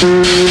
Música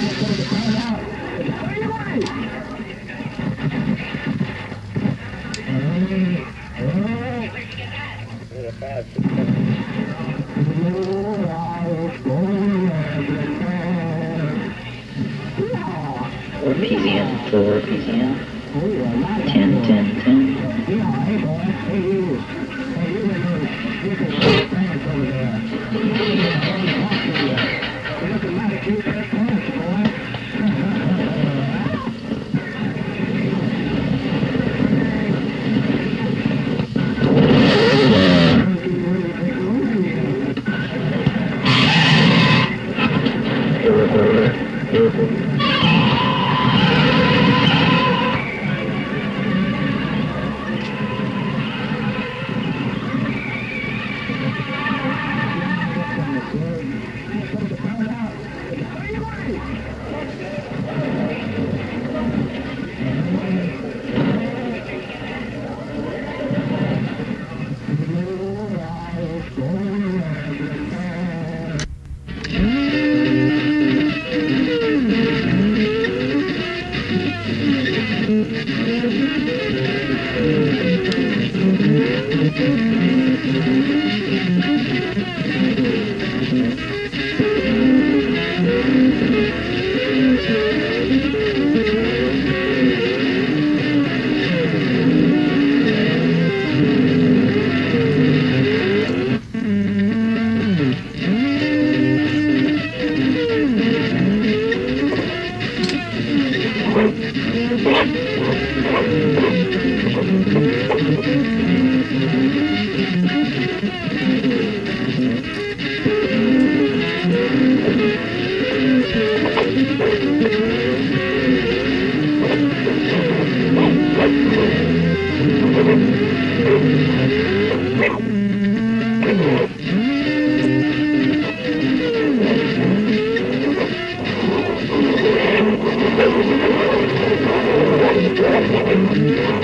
やった! Four PZM, four PZM. Ten, ten, ten. Thank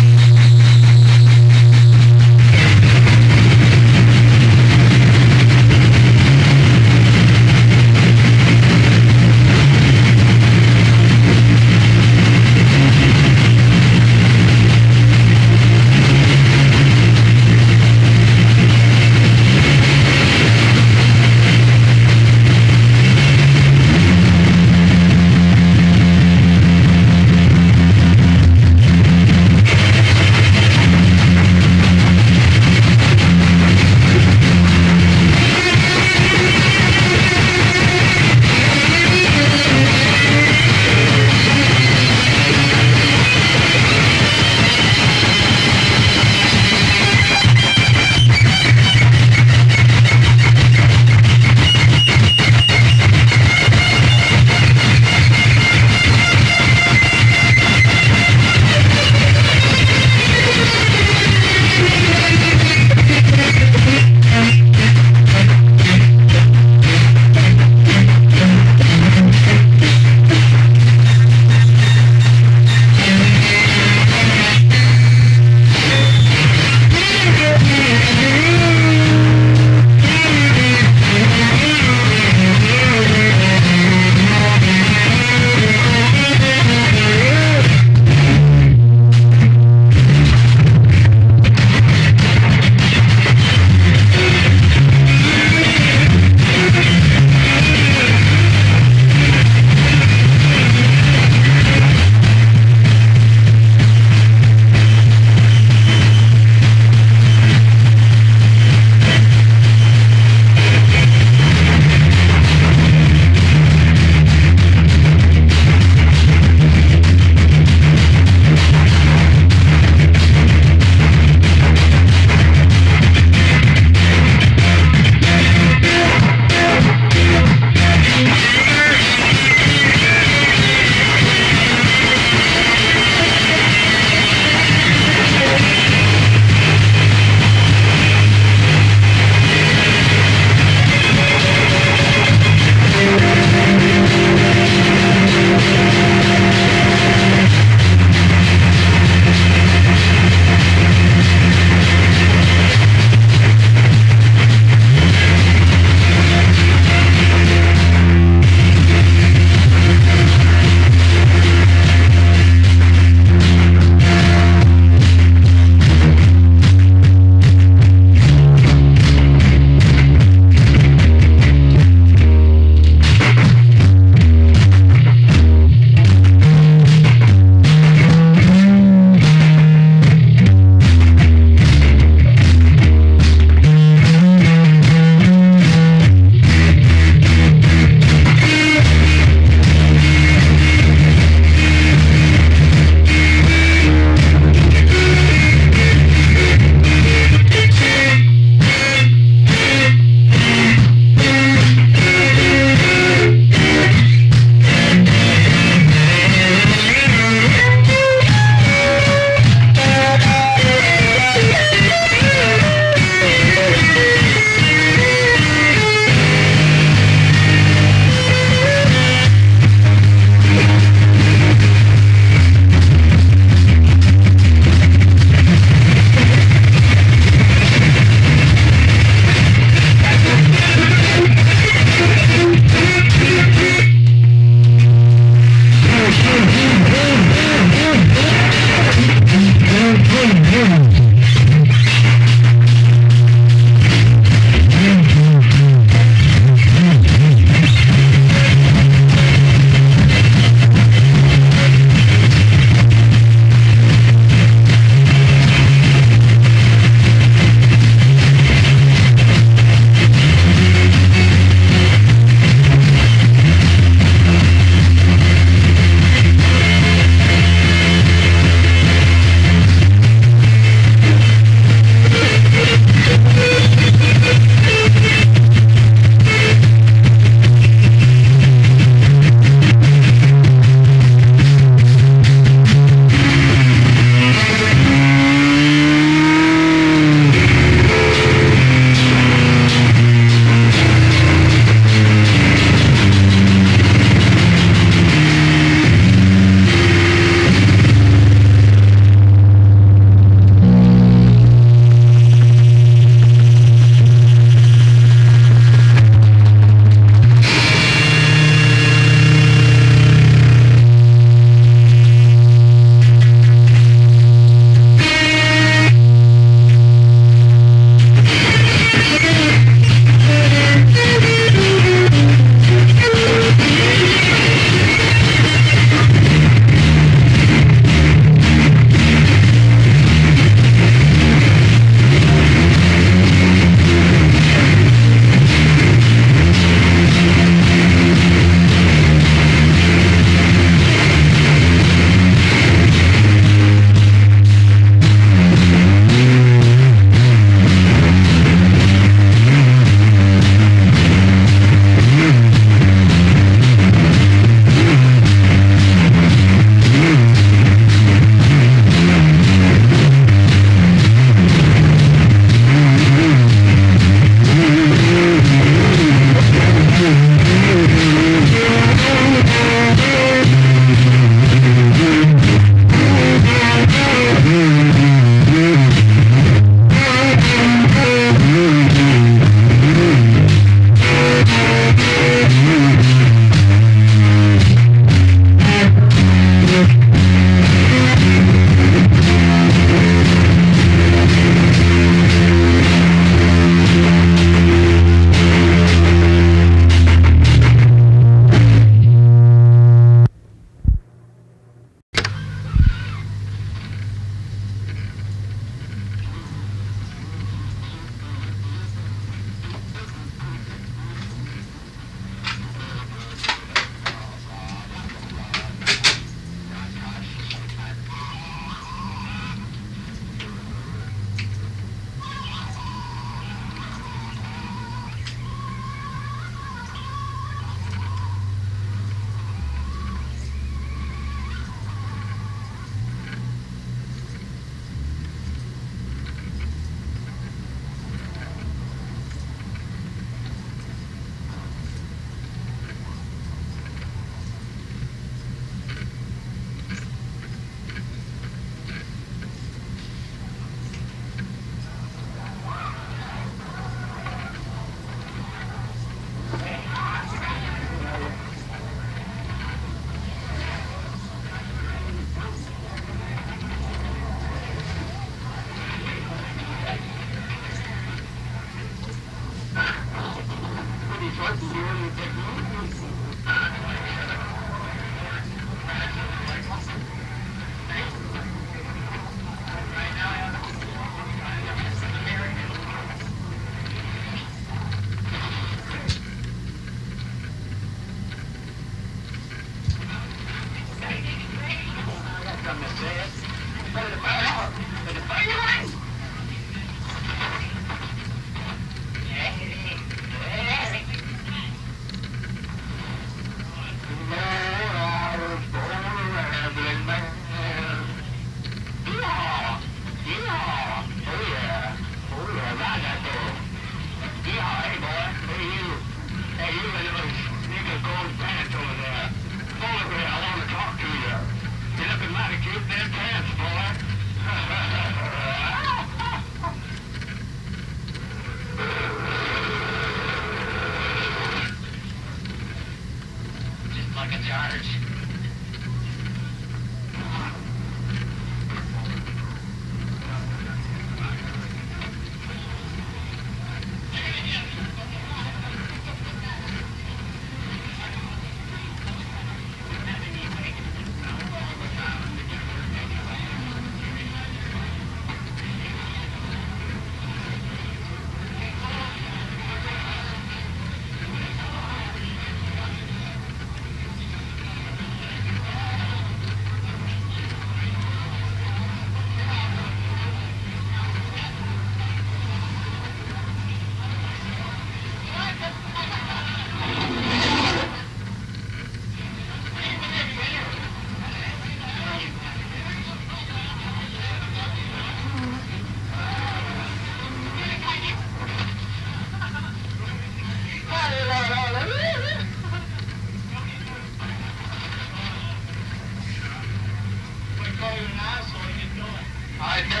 I know.